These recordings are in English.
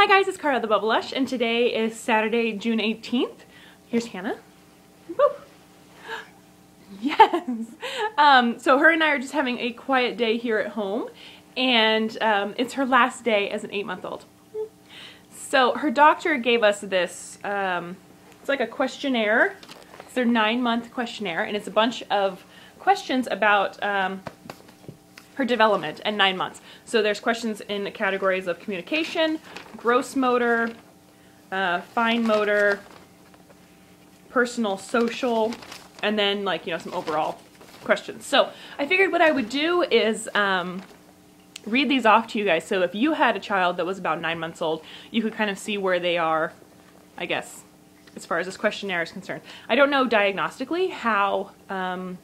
Hi guys, it's Carla the Bubblelush, and today is Saturday, June 18th. Here's Hannah. Yes! Um, so her and I are just having a quiet day here at home, and um, it's her last day as an eight-month-old. So her doctor gave us this, um, it's like a questionnaire. It's their nine-month questionnaire, and it's a bunch of questions about um, her development and nine months. So there's questions in the categories of communication, gross motor, uh, fine motor, personal, social, and then like, you know, some overall questions. So I figured what I would do is um, read these off to you guys. So if you had a child that was about nine months old, you could kind of see where they are, I guess, as far as this questionnaire is concerned. I don't know diagnostically how um,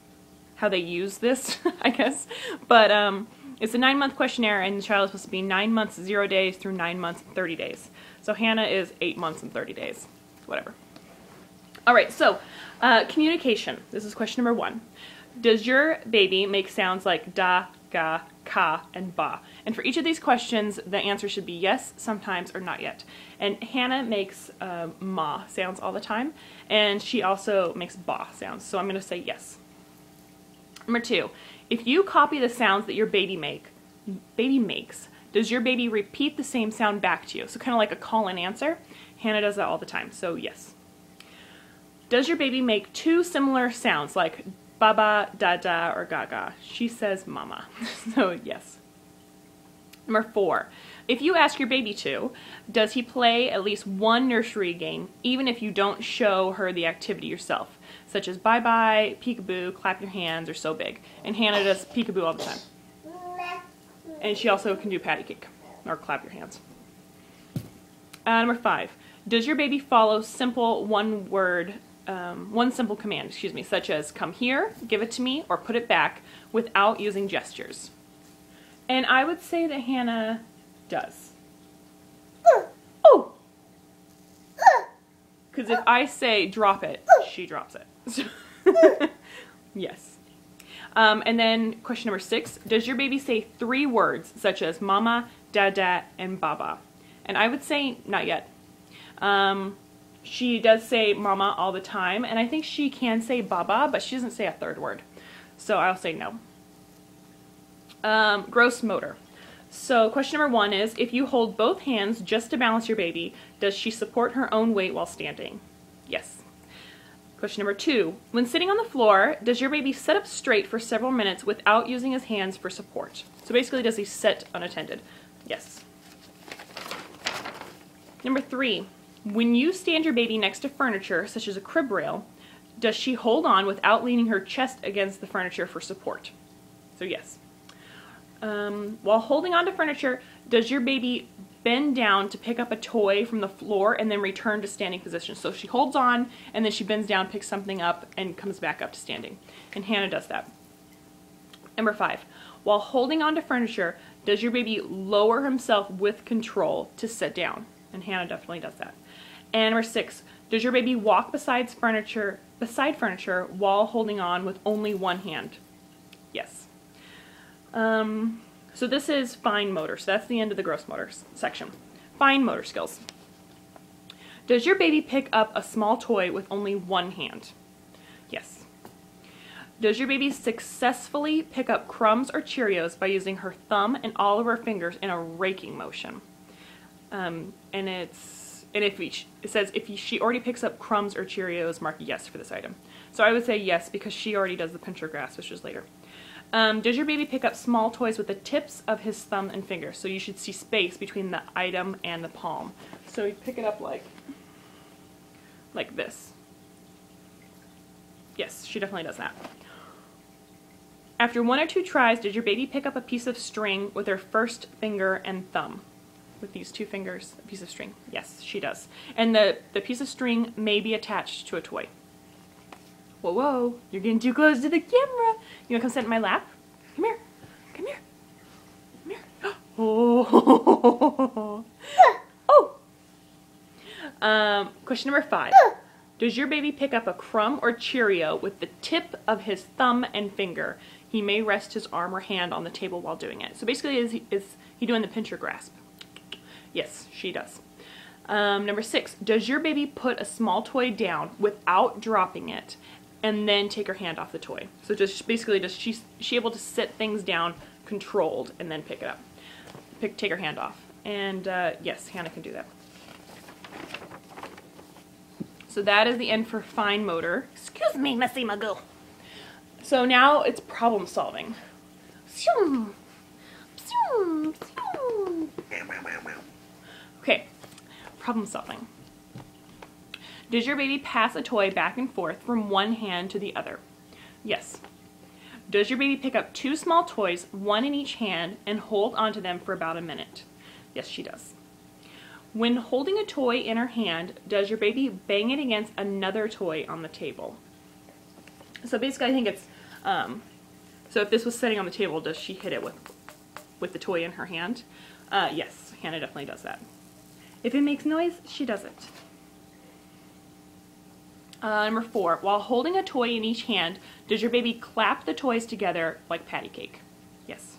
how they use this, I guess. But um, it's a nine month questionnaire, and the child is supposed to be nine months, zero days through nine months, 30 days. So Hannah is eight months and 30 days. Whatever. All right, so uh, communication. This is question number one. Does your baby make sounds like da, ga, ka, and ba? And for each of these questions, the answer should be yes, sometimes, or not yet. And Hannah makes uh, ma sounds all the time, and she also makes ba sounds. So I'm going to say yes. Number two, if you copy the sounds that your baby make, baby makes, does your baby repeat the same sound back to you? So kind of like a call and answer. Hannah does that all the time, so yes. Does your baby make two similar sounds like baba, dada, or gaga? She says mama, so yes. Number four, if you ask your baby to, does he play at least one nursery game even if you don't show her the activity yourself? Such as bye bye, peekaboo, clap your hands, or so big. And Hannah does peekaboo all the time. And she also can do patty cake, or clap your hands. Uh, number five, does your baby follow simple one word, um, one simple command, excuse me, such as come here, give it to me, or put it back without using gestures? And I would say that Hannah does. Because if I say drop it, she drops it. yes. Um, and then question number six, does your baby say three words such as mama, dada, and baba? And I would say not yet. Um, she does say mama all the time, and I think she can say baba, but she doesn't say a third word. So I'll say no. Um, gross motor. So question number one is, if you hold both hands just to balance your baby, does she support her own weight while standing? Yes. Question number two, when sitting on the floor, does your baby sit up straight for several minutes without using his hands for support? So basically, does he sit unattended? Yes. Number three, when you stand your baby next to furniture, such as a crib rail, does she hold on without leaning her chest against the furniture for support? So yes. Um, while holding on to furniture, does your baby bend down to pick up a toy from the floor and then return to standing position. So she holds on and then she bends down, picks something up, and comes back up to standing. And Hannah does that. Number five, while holding on to furniture, does your baby lower himself with control to sit down? And Hannah definitely does that. And number six, does your baby walk besides furniture, beside furniture while holding on with only one hand? Yes. Um, so this is fine motor. So that's the end of the gross motor section. Fine motor skills. Does your baby pick up a small toy with only one hand? Yes. Does your baby successfully pick up crumbs or Cheerios by using her thumb and all of her fingers in a raking motion? Um, and it's and if each, it says if she already picks up crumbs or Cheerios, mark yes for this item. So I would say yes because she already does the pincher grasp, which is later. Um, does your baby pick up small toys with the tips of his thumb and finger? So you should see space between the item and the palm. So you pick it up like, like this. Yes, she definitely does that. After one or two tries, did your baby pick up a piece of string with her first finger and thumb? With these two fingers, a piece of string. Yes, she does. And the, the piece of string may be attached to a toy. Whoa, whoa, you're getting too close to the camera. You wanna come sit in my lap? Come here, come here, come here. Oh. oh. Um, question number five. Does your baby pick up a crumb or Cheerio with the tip of his thumb and finger? He may rest his arm or hand on the table while doing it. So basically, is he, is he doing the pincher grasp? Yes, she does. Um, number six, does your baby put a small toy down without dropping it and then take her hand off the toy? So just basically, just she, she able to sit things down controlled and then pick it up? Pick, take her hand off. And uh, yes, Hannah can do that. So that is the end for fine motor. Excuse me, Missy Magoo. So now it's problem solving. Okay, problem solving. Does your baby pass a toy back and forth from one hand to the other? Yes. Does your baby pick up two small toys, one in each hand, and hold onto them for about a minute? Yes, she does. When holding a toy in her hand, does your baby bang it against another toy on the table? So basically, I think it's, um, so if this was sitting on the table, does she hit it with, with the toy in her hand? Uh, yes, Hannah definitely does that. If it makes noise, she does it. Uh, number four, while holding a toy in each hand, does your baby clap the toys together like patty cake? Yes.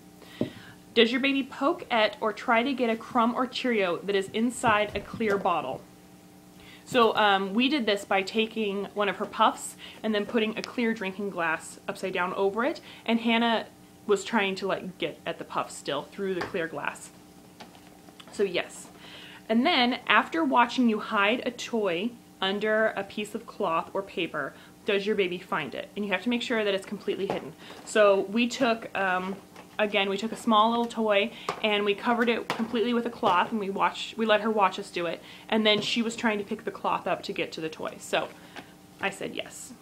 Does your baby poke at or try to get a crumb or Cheerio that is inside a clear bottle? So um, we did this by taking one of her puffs and then putting a clear drinking glass upside down over it, and Hannah was trying to like get at the puff still through the clear glass. So yes. And then after watching you hide a toy under a piece of cloth or paper, does your baby find it? And you have to make sure that it's completely hidden. So we took, um, again, we took a small little toy and we covered it completely with a cloth and we watched, we let her watch us do it. And then she was trying to pick the cloth up to get to the toy. So I said yes.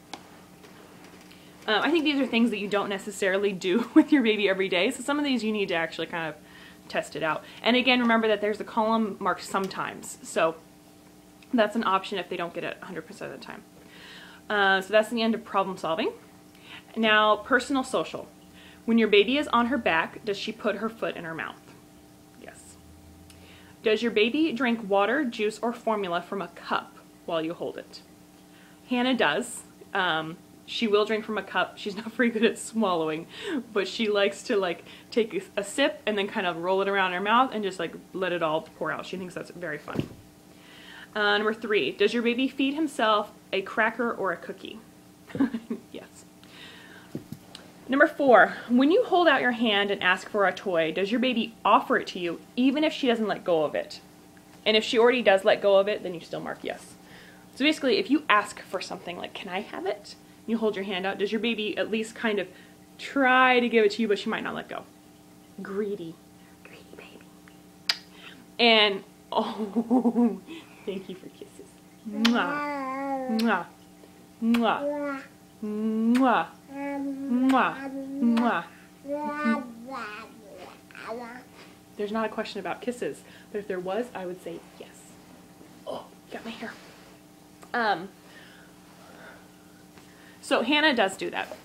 Uh, I think these are things that you don't necessarily do with your baby every day. So some of these you need to actually kind of test it out. And again, remember that there's a column marked sometimes. So that's an option if they don't get it 100% of the time. Uh, so that's the end of problem solving. Now, personal social. When your baby is on her back, does she put her foot in her mouth? Yes. Does your baby drink water, juice, or formula from a cup while you hold it? Hannah does. Um, she will drink from a cup. She's not very good at swallowing, but she likes to like take a, sip and then kind of roll it around her mouth and just like let it all pour out. She thinks that's very fun. Uh, number three, does your baby feed himself a cracker or a cookie? yes. Number four, when you hold out your hand and ask for a toy, does your baby offer it to you even if she doesn't let go of it? And if she already does let go of it, then you still mark yes. So basically, if you ask for something like, can I have it? You hold your hand out, does your baby at least kind of try to give it to you, but she might not let go? Greedy. Greedy baby. And, oh, Thank you for kisses. Mwah. Mwah. Mwah. Mwah. Mwah. Mwah. There's not a question about kisses, but if there was, I would say yes. Oh, got my hair. Um, so Hannah does do that.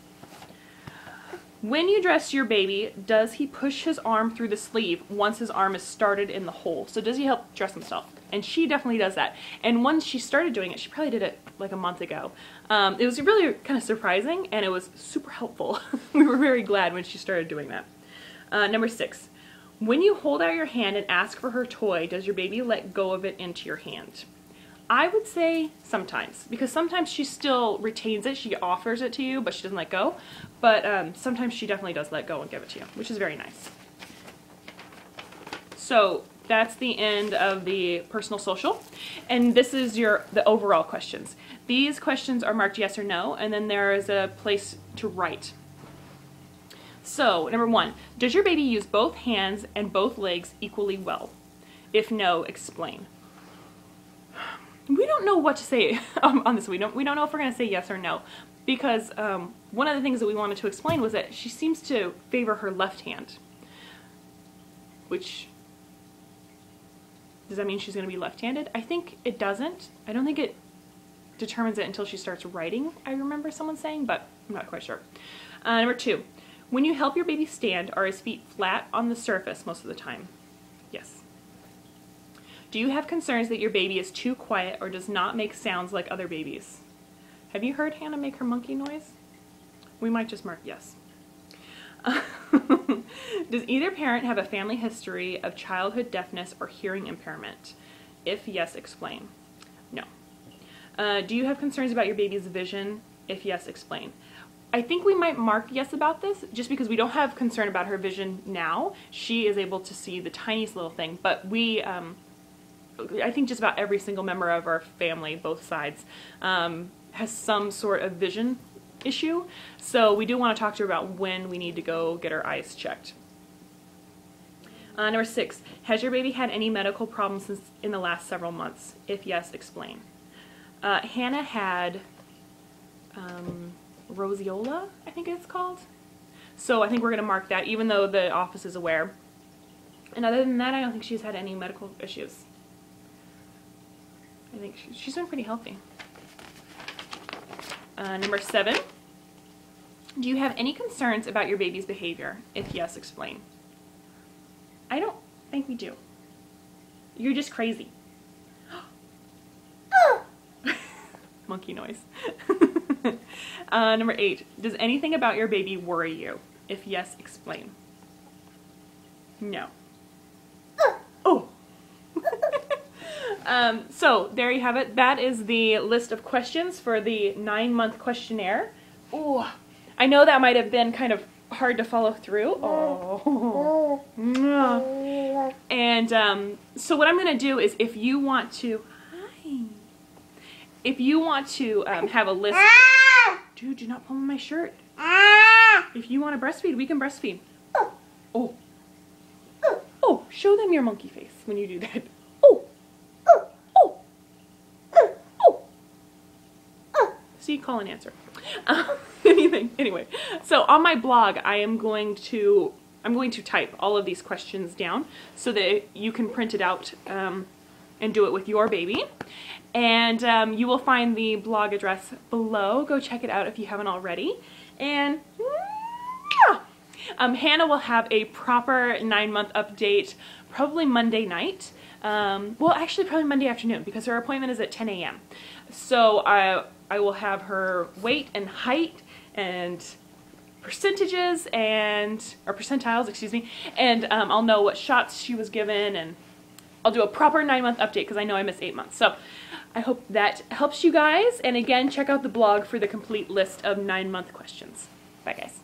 When you dress your baby, does he push his arm through the sleeve once his arm is started in the hole? So does he help dress himself? And she definitely does that. And once she started doing it, she probably did it like a month ago. Um, it was really kind of surprising and it was super helpful. we were very glad when she started doing that. Uh, number six, when you hold out your hand and ask for her toy, does your baby let go of it into your hand? I would say sometimes, because sometimes she still retains it. She offers it to you, but she doesn't let go. But um, sometimes she definitely does let go and give it to you, which is very nice. So that's the end of the personal social. And this is your the overall questions. These questions are marked yes or no, and then there is a place to write. So, number one, does your baby use both hands and both legs equally well? If no, explain we don't know what to say um, on this. We don't we don't know if we're going to say yes or no because um, one of the things that we wanted to explain was that she seems to favor her left hand, which does that mean she's going to be left-handed? I think it doesn't. I don't think it determines it until she starts writing. I remember someone saying, but I'm not quite sure. Uh, number two, when you help your baby stand, are his feet flat on the surface most of the time? Yes. Do you have concerns that your baby is too quiet or does not make sounds like other babies? Have you heard Hannah make her monkey noise? We might just mark yes. Does either parent have a family history of childhood deafness or hearing impairment? If yes, explain. No. Uh, do you have concerns about your baby's vision? If yes, explain. I think we might mark yes about this just because we don't have concern about her vision now. She is able to see the tiniest little thing, but we, um, I think just about every single member of our family, both sides, um, has some sort of vision issue. So we do want to talk to her about when we need to go get her eyes checked. Uh, number six, has your baby had any medical problems since in the last several months? If yes, explain. Uh, Hannah had um, roseola, I think it's called. So I think we're going to mark that, even though the office is aware. And other than that, I don't think she's had any medical issues. I think she, she's been pretty healthy. Uh, number seven, do you have any concerns about your baby's behavior? If yes, explain. I don't think we do. You're just crazy. Monkey noise. uh, number eight, does anything about your baby worry you? If yes, explain. No. Oh! Um, so, there you have it. That is the list of questions for the nine month questionnaire. Ooh, I know that might have been kind of hard to follow through. Oh. And um, so what I'm going to do is if you want to, hi, if you want to um, have a list, dude, do not pull on my shirt. If you want to breastfeed, we can breastfeed. Oh. Oh, show them your monkey face when you do that. Oh. Oh. Oh. See, call and answer. Anything. Anyway, so on my blog, I am going to I'm going to type all of these questions down so that you can print it out um, and do it with your baby. And um, you will find the blog address below. Go check it out if you haven't already. And yeah. um, Hannah will have a proper nine month update probably Monday night. Um, well, actually, probably Monday afternoon because her appointment is at 10 a.m. So I, I will have her weight and height and percentages and, or percentiles, excuse me, and um, I'll know what shots she was given and I'll do a proper nine month update because I know I missed eight months. So I hope that helps you guys. And again, check out the blog for the complete list of nine month questions. Bye guys.